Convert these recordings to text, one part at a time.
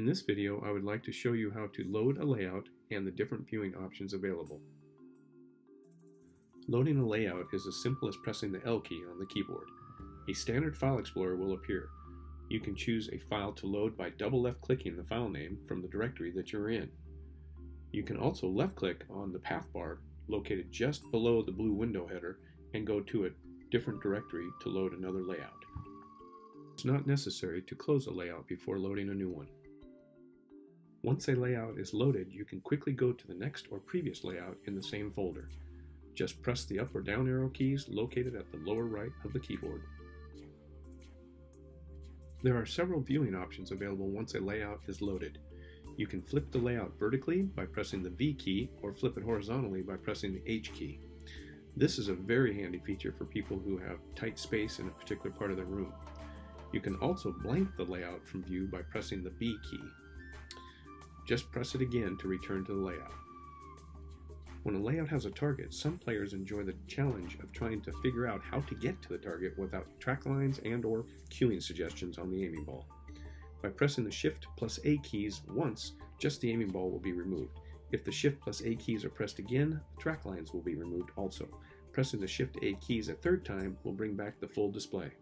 In this video, I would like to show you how to load a layout and the different viewing options available. Loading a layout is as simple as pressing the L key on the keyboard. A standard file explorer will appear. You can choose a file to load by double left clicking the file name from the directory that you're in. You can also left click on the path bar located just below the blue window header and go to a different directory to load another layout. It's not necessary to close a layout before loading a new one. Once a layout is loaded, you can quickly go to the next or previous layout in the same folder. Just press the up or down arrow keys located at the lower right of the keyboard. There are several viewing options available once a layout is loaded. You can flip the layout vertically by pressing the V key or flip it horizontally by pressing the H key. This is a very handy feature for people who have tight space in a particular part of the room. You can also blank the layout from view by pressing the B key. Just press it again to return to the layout. When a layout has a target, some players enjoy the challenge of trying to figure out how to get to the target without track lines and or cueing suggestions on the aiming ball. By pressing the Shift plus A keys once, just the aiming ball will be removed. If the Shift plus A keys are pressed again, the track lines will be removed also. Pressing the Shift A keys a third time will bring back the full display.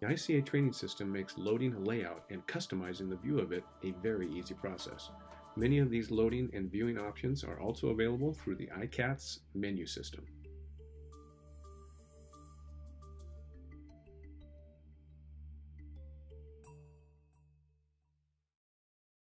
The ICA training system makes loading a layout and customizing the view of it a very easy process. Many of these loading and viewing options are also available through the iCATS menu system.